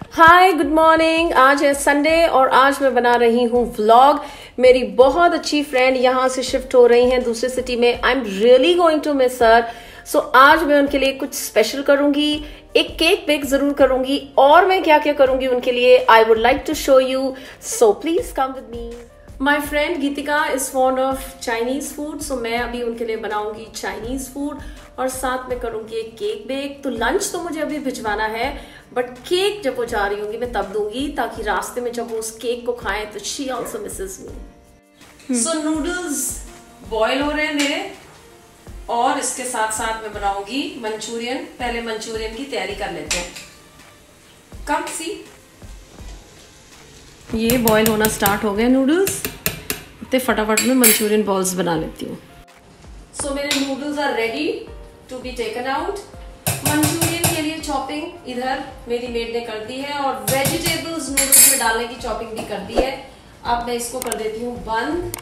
Hi good morning आज है Sunday और आज मैं बना रही हूँ व्लॉग मेरी बहुत अच्छी फ्रेंड यहाँ से शिफ्ट हो रही हैं दूसरी सिटी में. I am really going to miss sir so आज मैं उनके लिए कुछ स्पेशल करूँगी. एक केक बेक ज़रूर करूँगी और मैं क्या क्या करूँगी उनके लिए. I would like to show you so please come with me my friend Geetika is fond of Chinese food so मैं अभी उनके लिए बनाऊँगी चाइनीज़ फ़ूड और साथ में करूँगी एक केक बेक तो लंच तो मुझे अभी भिजवाना है बट केक जब वो जा रही होंगी मैं तब दूँगी ताकि रास्ते में जब वो उस केक को खाएँ तो she also misses me so noodles boil हो रहे हैं मेरे और इसके साथ साथ मैं बनाऊँगी मंचूरियन पहले मंचूरियन की तैयारी कर लेते हैं। कब सी ये बॉईल होना स्टार्ट हो गया नूडल्स इतने फटाफट में मंचूरियन बॉल्स बना लेती हूँ। सो so, मेरे noodles are ready to be taken out Manchurian के लिए चॉपिंग इधर मेरी मेड ने कर दी है और वेजिटेबल्स नूडल्स में डालने की चॉपिंग भी कर दी है। अब मैं इसको कर देती हूँ बंद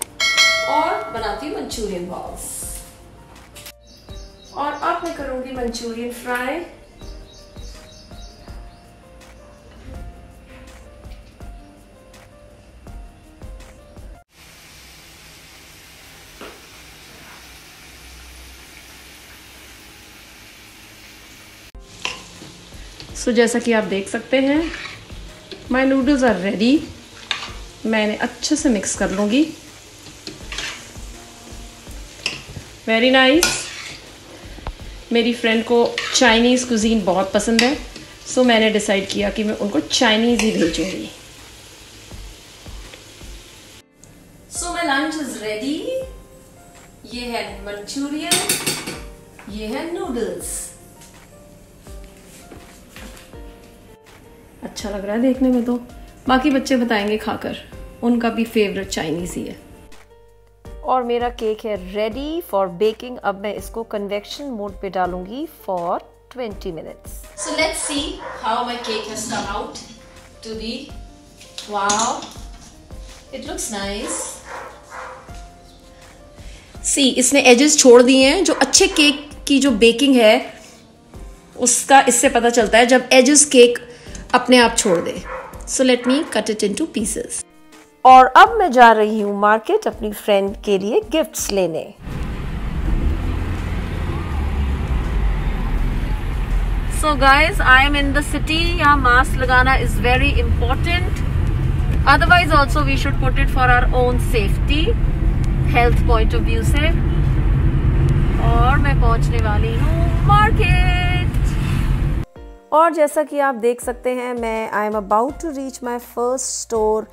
और बनाती हूँ मंचूरियन बॉल्स और अब मैं करूँगी मंचूरियन फ्राई सो so, जैसा कि आप देख सकते हैं माय नूडल्स आर रेडी मैंने अच्छे से मिक्स कर लूँगी। वेरी नाइस मेरी फ्रेंड को चाइनीज़ कुजीन बहुत पसंद है। सो so मैंने डिसाइड किया कि मैं उनको चाइनीज़ ही भेजूँगी। So my lunch is ready ये है मंचूरियन ये है नूडल्स अच्छा लग रहा है देखने में तो। बाकी बच्चे बताएँगे खाकर। उनका भी फेवरेट चाइनीज़ ही है। और मेरा केक है रेडी फॉर बेकिंग अब मैं इसको कन्वेक्शन मोड पे डालूँगी for 20 minutes so let's see how my cake has come out to be wow it looks nice see इसने एजेस छोड़ दिए हैं। जो अच्छे केक की जो बेकिंग है उसका इससे पता चलता है। जब एजेस केक अपने आप छोड़ दे। So let me cut it into pieces और अब मैं जा रही हूँ मार्केट अपनी फ्रेंड के लिए गिफ्ट्स लेने। So guys I am in the city यहाँ मास्क लगाना is very important otherwise also we should put it for our own safety health point of view से। और मैं पहुँचने वाली हूँ मार्केट और जैसा कि आप देख सकते हैं, मैं I am about to reach my first store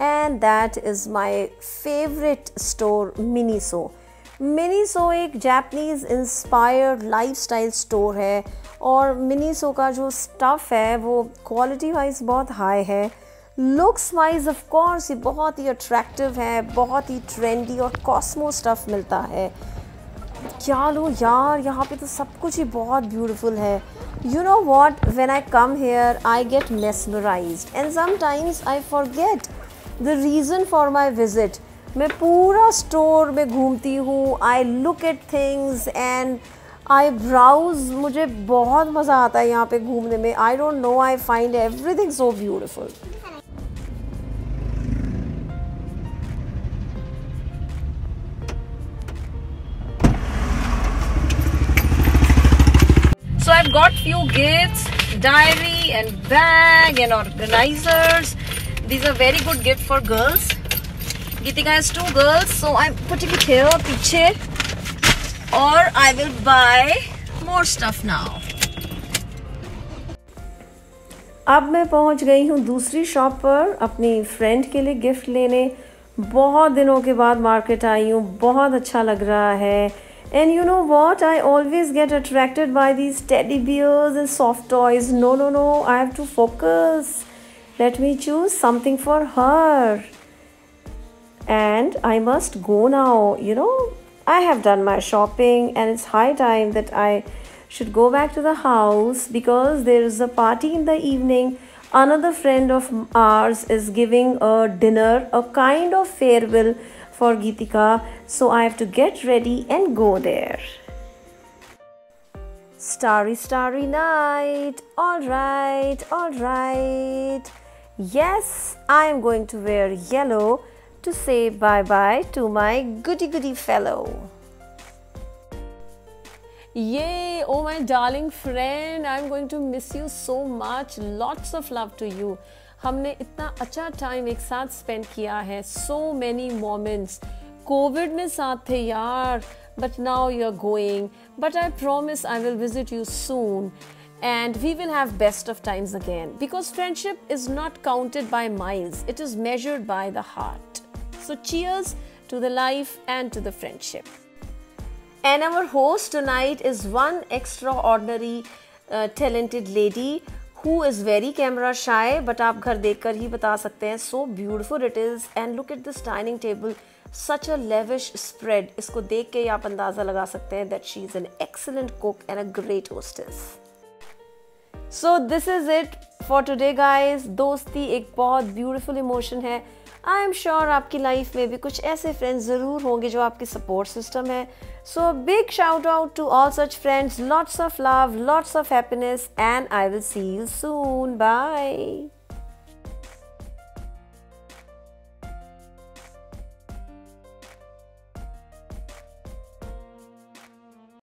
and that is my favourite store Miniso Miniso एक Japanese inspired lifestyle store है और मिनीसो का जो स्टफ़ है, वो क्वालिटी वाइज बहुत हाई है। लुक्स वाइज ऑफ़ कोर्स ये बहुत ही अट्रैक्टिव है, बहुत ही ट्रेंडी और कॉस्मो स्टफ़ मिलता है। क्या लो यार, यहाँ पे तो सब कुछ ही बहुत ब्यूटीफुल है। You know what when I come here I get mesmerise and sometimes I forget the reason for my visit मैं पूरा स्टोर में घूमती हूँ I look at things and I browse मुझे बहुत मज़ा आता है यहाँ पे घूमने में. I don't know I find every so beautiful got few gifts, diary and bag and organizers. These are very good gift for girls. Geetika has two girls, so I'm putting it here, पीछे. Or I will buy more stuff now. अब मैं पहुँच गई हूँ दूसरी shop पर अपनी friend के लिए गिफ्ट लेने बहुत दिनों के बाद मार्केट आई हूँ बहुत अच्छा लग रहा है And you know what? I always get attracted by these teddy bears and soft toys. No, no, no. I have to focus. Let me choose something for her. And I must go now. You know, I have done my shopping and it's high time that I should go back to the house because there is a party in the evening. Another friend of ours is giving a dinner, a kind of farewell for Geetika, so I have to get ready and go there. Starry, starry night. Alright, alright. Yes, I am going to wear yellow to say bye bye to my goody goody fellow. Yay! Oh, my darling friend, I'm going to miss you so much. Lots of love to you. हमने इतना अच्छा time एक साथ spend किया है so many moments Covid में साथ थे यार but now you are going but I promise I will visit you soon and we will have best of times again because friendship is not counted by miles it is measured by the heart so cheers to the life and to the friendship and our host tonight is one extraordinary talented lady who is very camera shy but आप घर देख कर ही बता सकते हैं। So beautiful it is and look at this dining table such a lavish spread इसको देख के आप अंदाज़ा लगा सकते हैं that she is an excellent cook and a great hostess so this is it for today guys दोस्ती एक बहुत ब्यूटिफुल इमोशन है। आई एम श्योर आपकी लाइफ में भी कुछ ऐसे फ्रेंड्स ज़रूर होंगे जो आपके सपोर्ट सिस्टम है। So big shout out to all such friends lots of love lots of happiness and I will see you soon bye